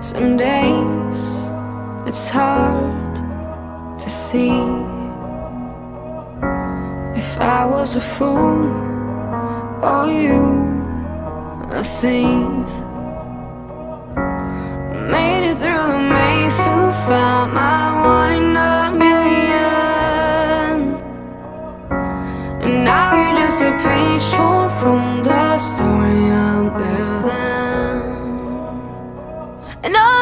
Some days it's hard to see. If I was a fool or you a thief Made it through the maze to find my one in a million. And now you're just a page torn from No!